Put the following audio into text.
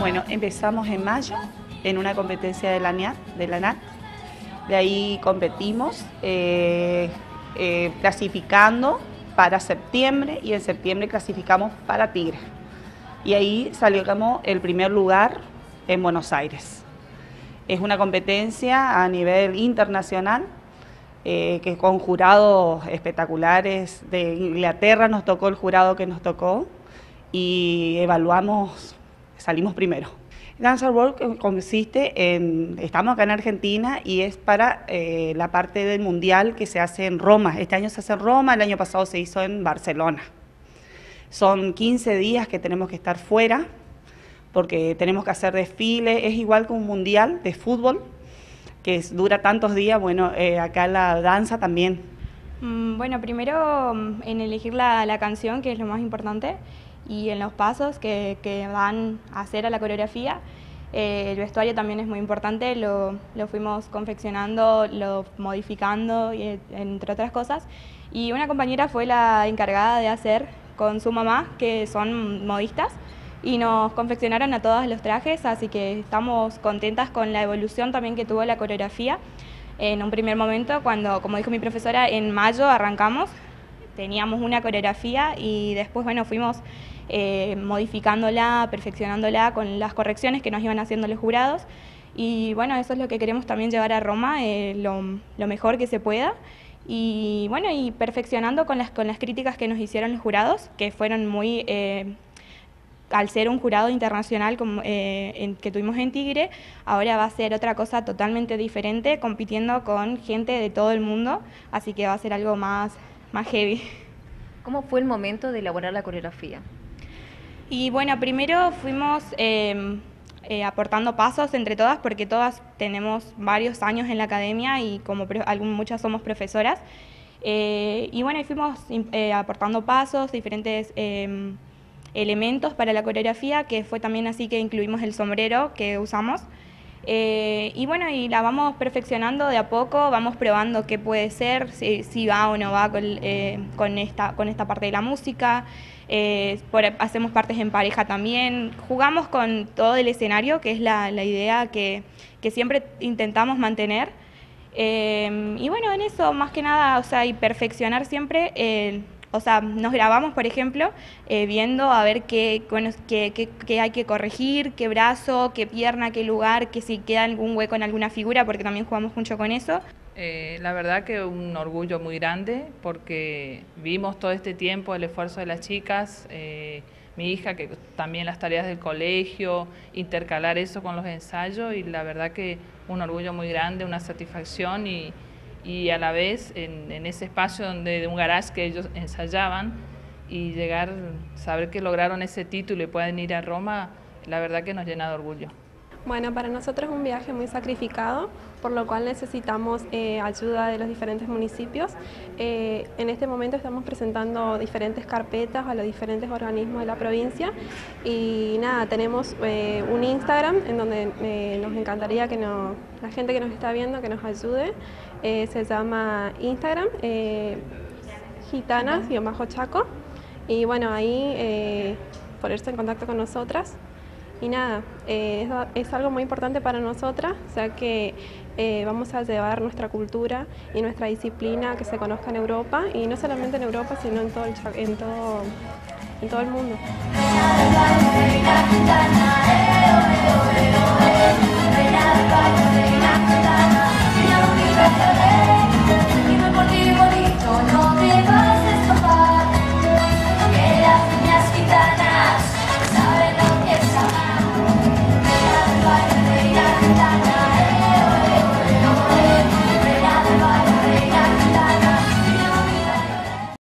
Bueno, empezamos en mayo en una competencia de la NAT, de la. De ahí competimos eh, eh, clasificando para septiembre y en septiembre clasificamos para Tigre. Y ahí salió el primer lugar en Buenos Aires. Es una competencia a nivel internacional eh, que con jurados espectaculares de Inglaterra nos tocó el jurado que nos tocó y evaluamos, salimos primero. Dancer World consiste en, estamos acá en Argentina y es para eh, la parte del mundial que se hace en Roma. Este año se hace en Roma, el año pasado se hizo en Barcelona. Son 15 días que tenemos que estar fuera porque tenemos que hacer desfiles, es igual que un mundial de fútbol que dura tantos días, bueno, eh, acá la danza también. Mm, bueno, primero mm, en elegir la, la canción, que es lo más importante, y en los pasos que, que van a hacer a la coreografía. Eh, el vestuario también es muy importante, lo, lo, fuimos confeccionando, lo modificando, y, entre otras cosas. Y una compañera fue la encargada de hacer con su mamá, que son modistas, y nos confeccionaron a todos los trajes, así que estamos contentas con la evolución también que tuvo la coreografía. En un primer momento, cuando, como dijo mi profesora, en mayo arrancamos, teníamos una coreografía y después, bueno, fuimos eh, modificándola, perfeccionándola con las correcciones que nos iban haciendo los jurados. Y bueno, eso es lo que queremos también llevar a Roma, eh, lo, lo, mejor que se pueda. Y bueno, y perfeccionando con las, con las críticas que nos hicieron los jurados, que fueron muy... Eh, al ser un jurado internacional como, eh, en, que tuvimos en Tigre, ahora va a ser otra cosa totalmente diferente, compitiendo con gente de todo el mundo, así que va a ser algo más, más heavy. ¿Cómo fue el momento de elaborar la coreografía? Y bueno, primero fuimos eh, eh, aportando pasos entre todas, porque todas tenemos varios años en la academia y como muchas somos profesoras. Y bueno, fuimos aportando pasos, diferentes em, elementos para la coreografía, que fue también así que incluimos el sombrero que usamos. Eh, y bueno, y la vamos perfeccionando de a poco, vamos probando qué puede ser, si, si va o no va con, eh, con, esta, con esta parte de la música. Eh, por, hacemos partes en pareja también. Jugamos con todo el escenario, que es la, la idea que, que, siempre intentamos mantener. Eh, y bueno, en eso más que nada, o sea, y perfeccionar siempre o sea, nos grabamos, por ejemplo, eh, viendo a ver qué, bueno, qué, qué, qué, hay que corregir, qué brazo, qué pierna, qué lugar, que si queda algún hueco en alguna figura, porque también jugamos mucho con eso. Eh, la verdad que un orgullo muy grande porque vimos todo este tiempo el esfuerzo de las chicas, eh, mi hija que también las tareas del colegio, intercalar eso con los ensayos y la verdad que un orgullo muy grande, una satisfacción y, y a la vez en, ese espacio donde de un garage que ellos ensayaban y llegar, saber que lograron ese título y pueden ir a Roma, la verdad que nos llena de orgullo. Bueno, para nosotros es un viaje muy sacrificado, por lo cual necesitamos eh, ayuda de los diferentes municipios. Eh, en este momento estamos presentando diferentes carpetas a los diferentes organismos de la provincia y nada, tenemos eh, un Instagram en donde eh, nos encantaría que no, la gente que nos está viendo que nos ayude. Se llama Instagram, gitanas-chaco y bueno, ahí ponerse en contacto con nosotras. Y nada, eh, es, algo muy importante para nosotras, sea que eh, vamos a llevar nuestra cultura y nuestra disciplina que se conozca en Europa, y no solamente en Europa, sino en todo el, en todo, en todo el mundo.